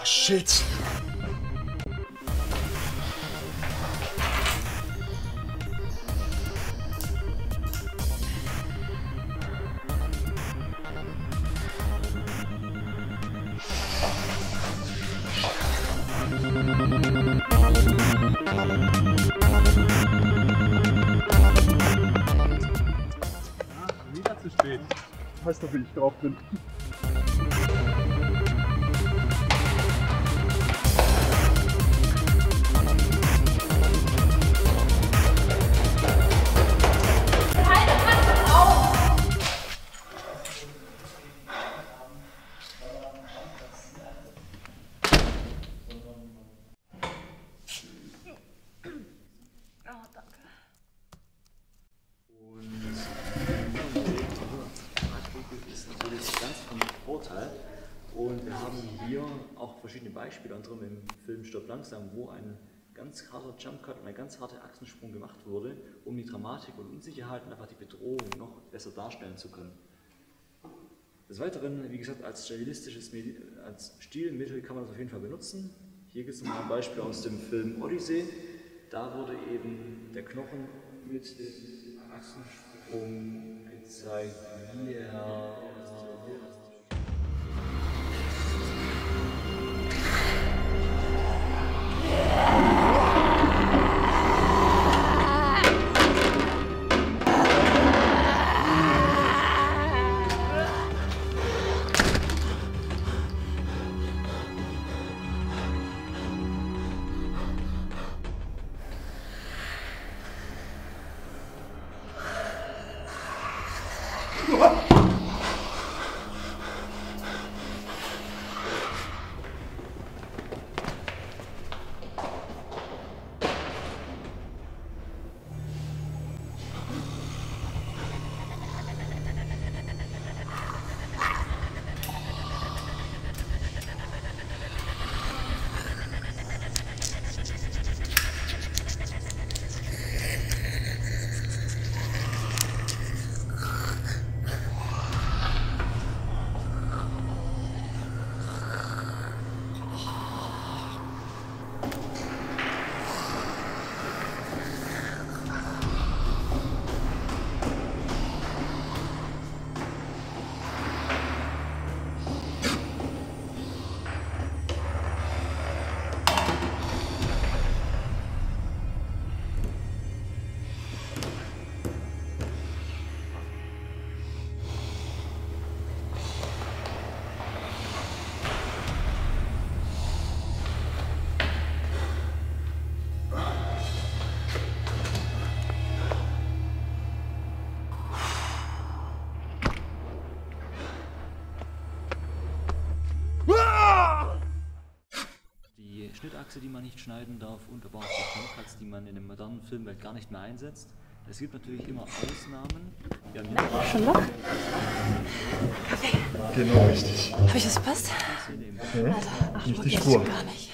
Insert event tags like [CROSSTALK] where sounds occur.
Oh, shit. Wieder zu spät. Weißt du, wie ich drauf bin? Verschiedene Beispiele, unter anderem im Film Stopp langsam, wo ein ganz harter Jumpcut und ein ganz harter Achsensprung gemacht wurde, um die Dramatik und Unsicherheit und einfach die Bedrohung noch besser darstellen zu können. Des Weiteren, wie gesagt, als stilistisches Medi als Stilmittel kann man das auf jeden Fall benutzen. Hier gibt es noch ein Beispiel aus dem Film Odyssey. Da wurde eben der Knochen mit dem Achsensprung gezeigt, wie er die [LAUGHS] Schnittachse, die man nicht schneiden darf und aber auch die Jumpcuts, die man in der modernen Filmwelt gar nicht mehr einsetzt. Es gibt natürlich immer Ausnahmen. Wir haben hier Schon noch? Genau richtig. Habe ich das verpasst? Im Alter, ach, Nicht die Spur. gar nicht.